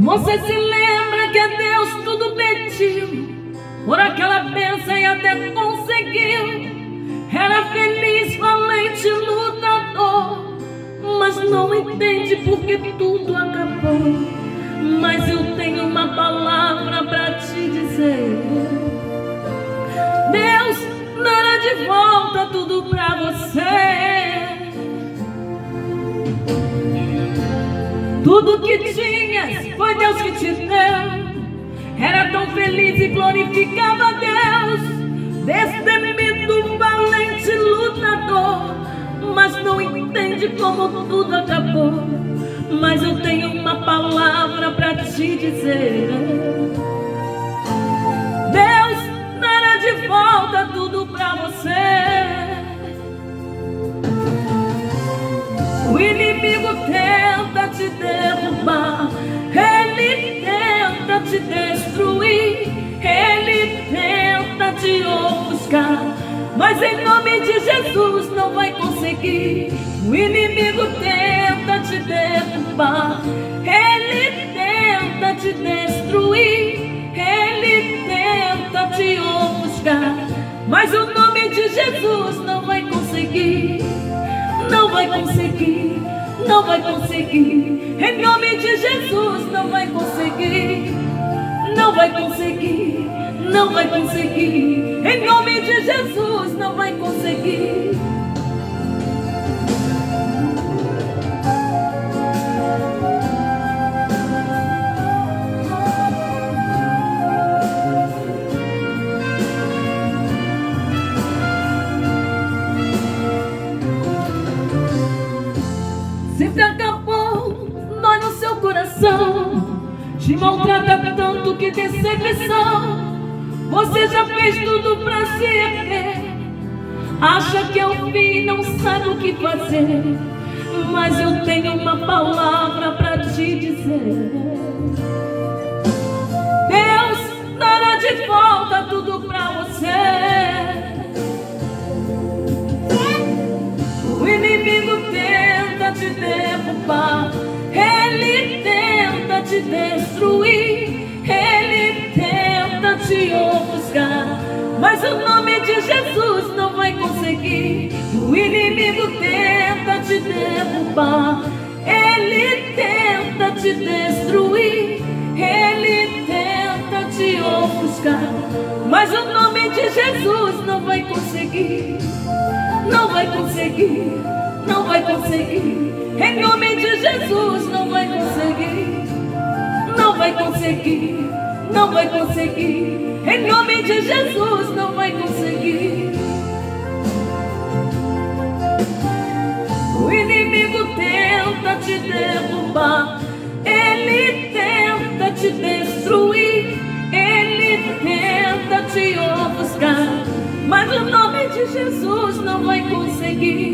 Você se lembra que a Deus tudo pediu, por aquela bênção e até conseguiu. Era feliz, valente, lutador, mas não entende porque tudo acabou. Mas eu tenho uma palavra para te dizer. Deus dará de volta tudo para você. Tudo que tinhas foi Deus que te deu. Era tão feliz e glorificava a Deus. Entende como tudo acabou. Mas eu tenho uma palavra para te dizer. Mas em nome de Jesus não vai conseguir. O inimigo tenta te derrubar, ele tenta te destruir, ele tenta te ofuscar. Mas o nome de Jesus não vai conseguir não vai conseguir, não vai conseguir. Em nome de Jesus, não vai conseguir, não vai conseguir, não vai conseguir. Em nome de Jesus, não vai conseguir. Se te acabou, dói no seu coração. Te maltrata tanto que decepção. Você já fez tudo pra se erguer. Acha que é o fim, não sabe o que fazer. Mas eu tenho uma palavra pra te dizer. Deus dará de volta tudo pra você. O inimigo tenta te derrubar, ele tenta te destruir, te ofuscar. Mas o nome de Jesus não vai conseguir. O inimigo tenta te derrubar, ele tenta te destruir, ele tenta te ofuscar. Mas o nome de Jesus não vai conseguir não vai conseguir, não vai conseguir. Em nome de Jesus, não vai conseguir, não vai conseguir, não vai conseguir. Em nome de Jesus, não vai conseguir. O inimigo tenta te derrubar, ele tenta te destruir, ele tenta te ofuscar. Mas o nome de Jesus não vai conseguir.